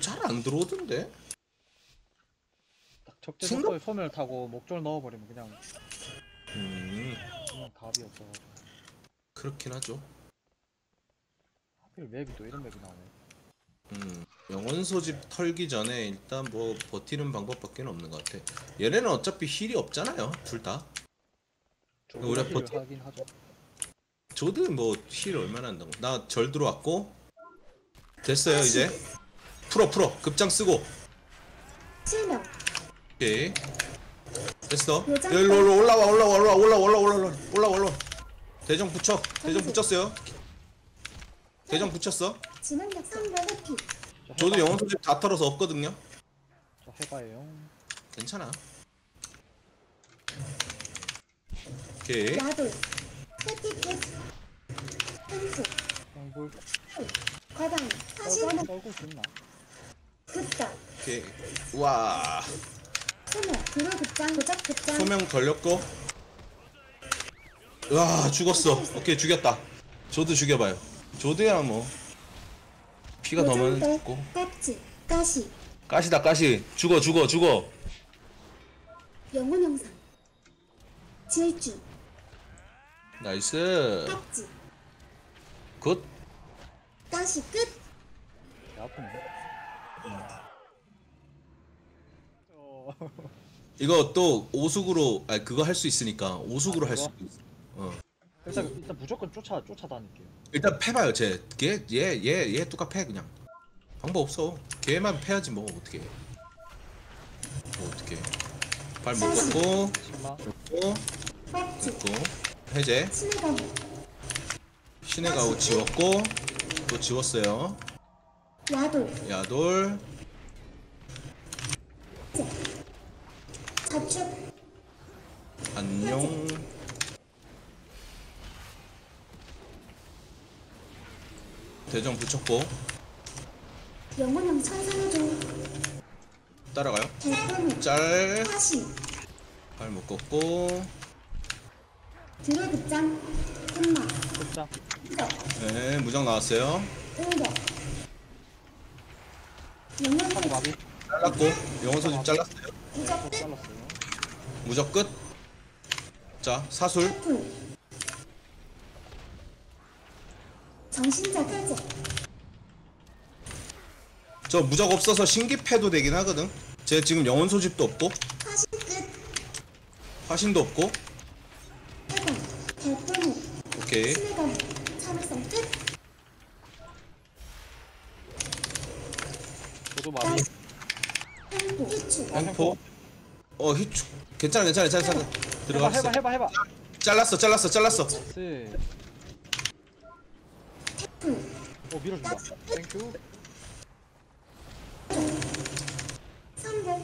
잘 안 들어오던데? 딱 적재 생각- 속도에 소멸 타고 목줄 넣어버리면 그냥 음 그냥 답이 없어가지고 그렇긴 하죠. 하필 맵이 또 이런 맵이 나오네 음 영혼 소집 털기 전에 일단 뭐 버티는 방법밖에 없는 것 같아. 얘네는 어차피 heal이 없잖아요. 둘 다. 우리가 버티- 하긴 하죠 저도 뭐 heal 얼마나 한다고. 나 절 들어왔고 됐어요 이제. 풀어 풀어 급장 쓰고. 실명 오케이. 됐어. 일로 일로 올라와 올라와 올라와 올라와 올라와 올라와 올라와 올라와. 대정 붙여. 대정 붙였어요. 대정 붙였어. 진행력 선별 회피 저 저도 영혼 소집 다 털어서 없거든요. 저 해봐요 괜찮아. 오케이. 야돌 회피 끝 한수 쌍불 과당 사실 썰고 싶나? 급당 오케이. 와. 소멸 드루 급장 도적 급장 소명 걸렸고. 와 죽었어. 오케이 죽였다. 저도 죽여봐요. 저도야 뭐 피가 더 요정배, 죽고. 깍지 가시 가시다 가시. 죽어 죽어 죽어. 영혼 영상 질주 nice. 깍지 good. 가시 끝 개 아프네 어... 이거 또 오숙으로 아 그거 할 수 있으니까 오숙으로 아, 할 수? 있어. 어. 일단 일단 무조건 쫓아 쫓아다닐게요 일단 패봐요 쟤. 얘얘얘얘 뚜까 패 그냥. 방법 없어. 걔만 패야지 뭐 어떻게. 뭐 어떻게. 발 묶었고 신마 고 깍지 됐고 해제. 신의 가오 지웠고 또 지웠어요. 야돌 야돌 자축 안녕. 대정 붙였고 영혼형 천상조 따라가요. 대포무 짤. 화신 발 묶었고 급장 흑마. 끝장 흑덕 네 무장 나왔어요. 응덕 회피 마비. 잘랐고 영혼 소집 잘랐어요. 무적 또끝 무적 끝. 자 사술. 정신자 해제 저 무적 없어서 신기패도 되긴 하거든. 제 지금 영혼 소집도 없고. 화신 끝. 화신도 없고 오케이. 신의 검 참을성 끝. 저도 마비 희축 횡포 어 히추. 괜찮아 괜찮아 괜찮아 해봐 들어갔어 해봐 해봐 해봐. 잘랐어 잘랐어 잘랐어. 네. 태풍 어 밀어준다. thank you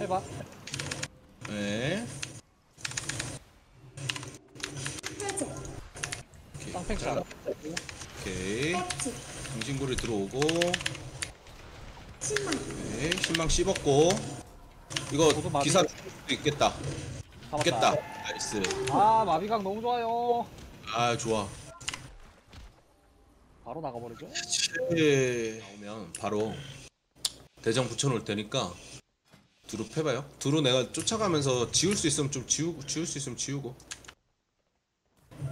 해봐. 네 오케이 쌍팽창. 오케이. 깍지 정신구리 들어오고. 신망 네 신망 씹었고. 이거. 기사 죽을 수도 있겠다. 있겠다. nice. 아 마비각 너무 좋아요. 아 좋아. 바로 나가버리죠? 나오면 바로 대장 붙여놓을 테니까 두루 패봐요. 두루 내가 쫓아가면서 지울 수 있으면 좀 지우고 지울 수 있으면 지우고.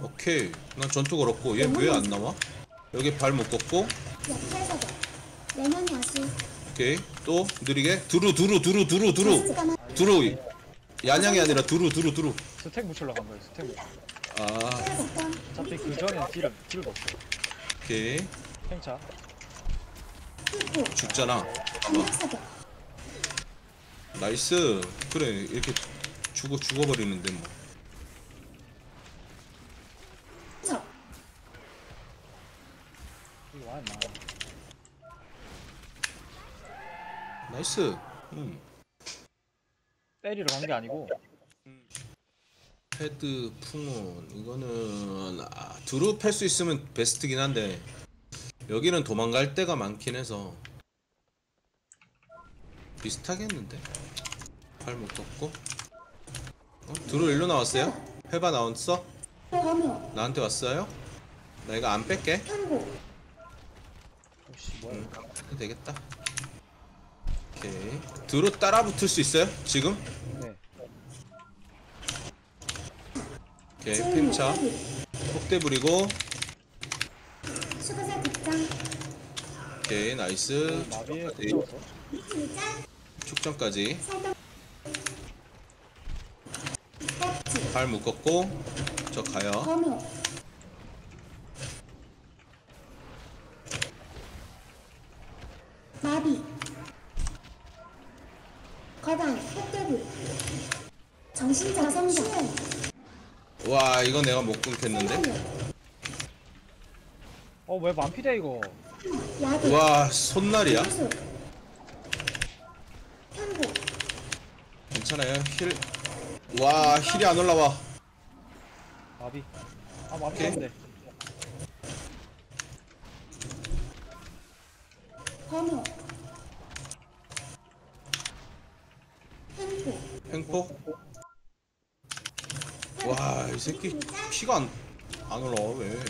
오케이. 난 전투 걸었고 얘 왜 안 나와? 여기 발 묶었고. 약탈사격 내면 야수 오케이. 또 느리게. 두루 두루 두루 두루 두루. 두루. 야냥이 아니라 두루 두루 두루. stack 묻히려고 한 거예요 stack 묻 아. 어차피 그 전엔 deal을 deal도 없어 오케이. 팽차. 죽잖아. nice. 그래 이렇게 죽어 죽어버리는데 뭐. 임마 nice. 음. 때리러 간 게 아니고 헤드 풍운 이거는 아, 두루 팰 수 있으면 베스트긴 한데 여기는 도망갈 때가 많긴 해서 비슷하겠는데 팔 묶었고 어? 두루 일로 나왔어요? 회바 나왔어? 범효 나한테 왔어요? 나 이거 안 뺄게 되겠다 오케이 드로 따라 붙을 수 있어요? 지금? 네. 오케이 팽차. 폭대 부리고 수구사 극장. 오케이 나이스 마비에. 진짜 축전까지. 발 묶었고 저 가요 검요. 마비. 거방. 흑대불. 정신적 성장. 와 이거 내가 못 끊겠는데? 어, 왜 만피돼 이거? 야구. 와 손날이야? 괜찮아요 힐 와 힐이 안 올라와 마비. 아, 마비. 안돼. 검요. 편고. 횡포 와 이 새끼 피가 안, 안 올라와 왜.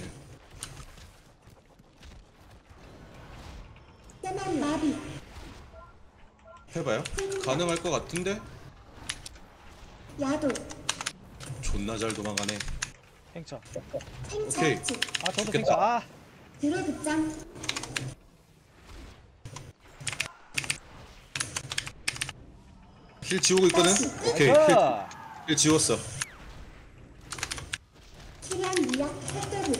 해봐요 가능할 것 같은데? 야도. 존나 잘 도망가네 팽차. 오케이. 아, 저도. 팽차. 아, 극장. 힐 지우고 있거든? 오케이 힐. 힐 지웠어 키리안 미약. 흑대불.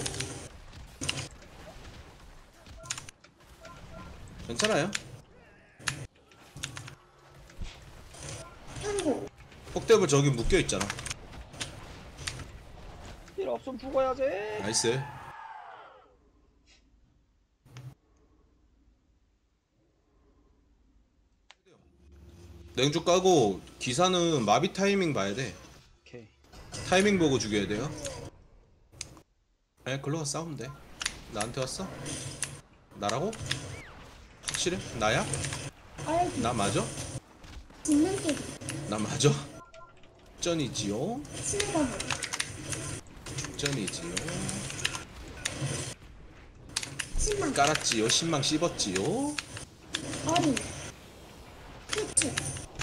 괜찮아요. 폭대불 저기 묶여있잖아 일 없으면 죽어야지. nice 냉주 까고 기사는 마비 타이밍 봐야 돼 오케이. 타이밍 보고 죽여야 돼요 에 글로 가 싸우면 돼 나한테 왔어? 나라고? 확실해? 나야? 나 맞아? 나 맞아? 전이지요? 신거부. 전이지요? 깔았지요? 신망 씹었지요? 어린. 후추.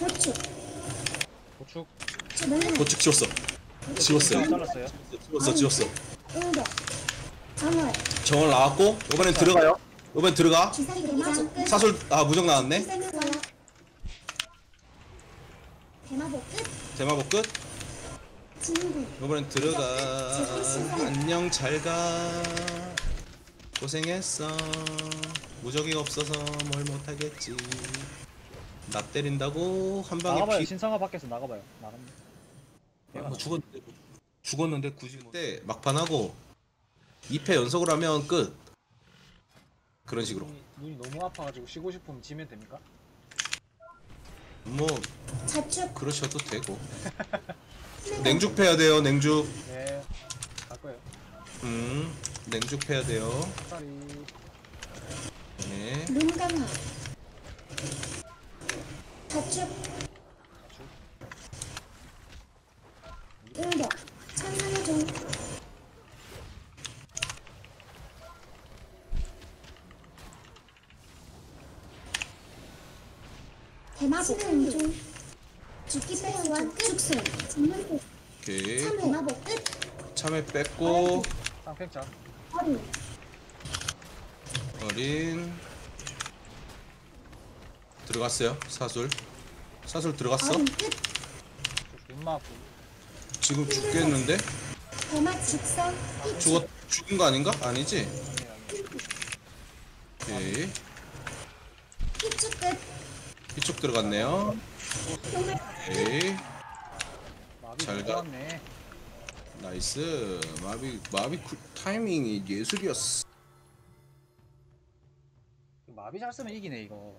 고추. 고축. 고축 지웠어 지웠어요 잘랐어요. 지웠어 지웠어 응도. 정월. 정원 나왔고 이번엔 들어가요 이번엔 들어가. 사술 아 무적 나왔네. 대마복 끝. 대마복 끝 진구. 이번엔 들어가 안녕 잘 가 고생했어 무적이 없어서 뭘 못하겠지 나 때린다고 한 방에 나가봐요. 피 신상화 밖에서 나가봐요. 나갑니다. 아, 뭐 죽었는데 죽었는데 굳이 뭐. 그때 막판하고 2패 연속을 하면 끝 그런 식으로 눈이, 눈이 너무 아파가지고 쉬고 싶으면 지면 됩니까? 뭐 자축. 그러셔도 되고 냉죽 패야 돼요 냉죽 네. 갈 거예요. 음 냉죽 패야 돼요 쌀이. 네룬 강화. 자축. 응도. 천상의 종. 대마복 종. 죽기 빼소한 죽순. 진문포. 오케이 참회. 대마복 끝. 참외 뺐고 쌍팽차. 어린. 어린 들어갔어요 사술 사술 들어갔어 어린 끝. 존나 아프. 지금 죽겠는데 대마 죽성. 피 죽었 죽은 거 아닌가 아니지 아니, 아니. 오케이. 이쪽 들어갔네요. 오케이. 마비 잘잘 가. 네. 나이스. 마비 마비 쿨 타이밍이 예술이었어. 마비 잘 쓰면 이기네 이거.